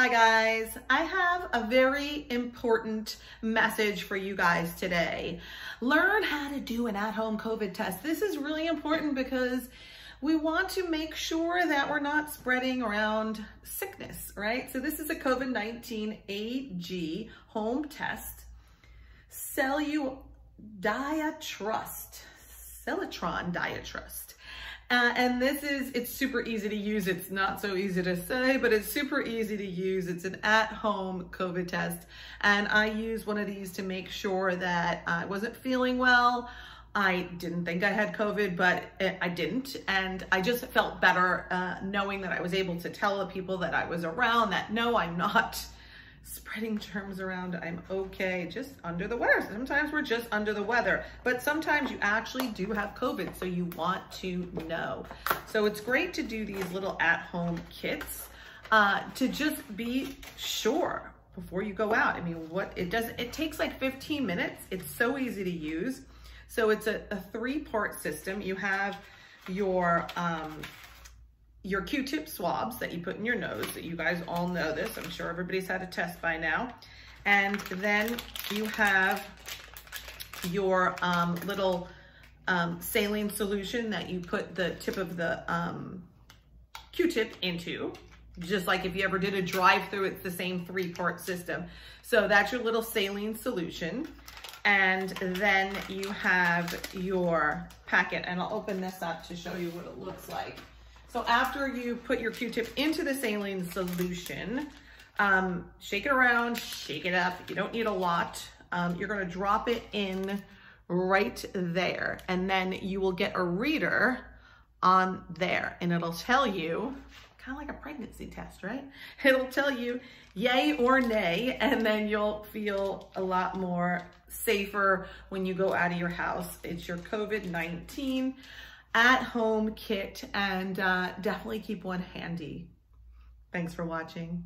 Hi guys, I have a very important message for you guys today. Learn how to do an at-home COVID test. This is really important because we want to make sure that we're not spreading around sickness, right? So this is a COVID-19 AG home test. Cellu Cellitron DiaTrust. Uh, and this is, it's super easy to use. It's not so easy to say, but it's super easy to use. It's an at-home COVID test. And I use one of these to make sure that I wasn't feeling well. I didn't think I had COVID, but I didn't. And I just felt better uh, knowing that I was able to tell the people that I was around that no, I'm not spreading germs around. I'm okay, just under the weather. Sometimes we're just under the weather, but sometimes you actually do have COVID, so you want to know. So it's great to do these little at-home kits uh, to just be sure before you go out. I mean, what it does, it takes like 15 minutes. It's so easy to use. So it's a, a three-part system. You have your um, your Q-tip swabs that you put in your nose, that you guys all know this. I'm sure everybody's had a test by now. And then you have your um, little um, saline solution that you put the tip of the um, Q-tip into. Just like if you ever did a drive-through, it's the same three-part system. So that's your little saline solution. And then you have your packet, and I'll open this up to show you what it looks like. So after you put your Q-tip into the saline solution, um, shake it around, shake it up. You don't need a lot. Um, you're gonna drop it in right there. And then you will get a reader on there and it'll tell you, kind of like a pregnancy test, right? It'll tell you yay or nay, and then you'll feel a lot more safer when you go out of your house. It's your COVID-19 at-home kit and uh, definitely keep one handy. Thanks for watching.